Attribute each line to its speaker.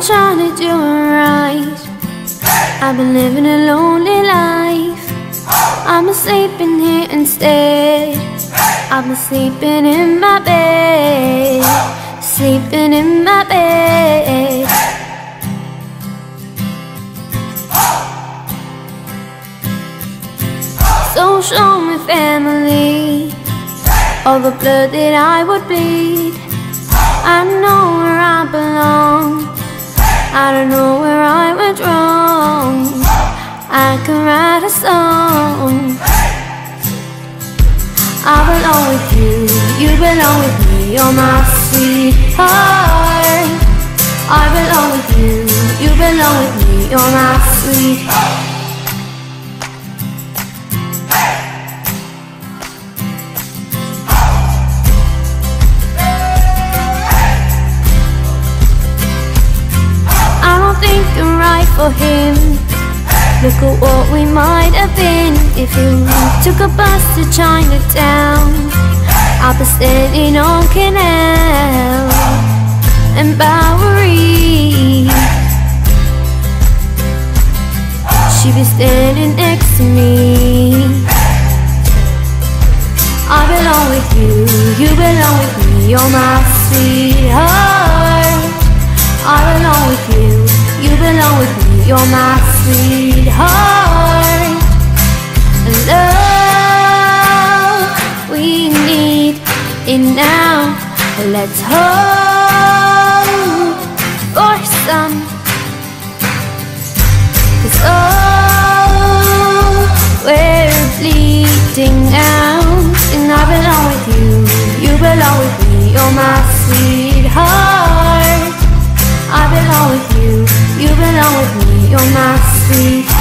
Speaker 1: trying to do it right. I've been living a lonely life. I'm sleeping here instead. I'm sleeping in my bed. Sleeping in my bed. So show me family. All the blood that I would bleed. I know where I belong. I don't know where I went wrong. I can write a song. I belong with you, you belong with me. You're my sweetheart. I belong with you, you belong with me. You're my sweetheart. Him. Look at what we might have been if you took a bus to Chinatown. Be standing on Canal and Bowery. She'd be standing next to me. I belong with you, you belong with me. You're my sweetheart. I belong with you, you belong with me, you're my sweetheart. Love, we need it now. Let's hope for some. Cause oh, we're bleeding out. And I belong with you, you belong with me, you're my sweetheart. I belong with you, you belong with me, you're my sweet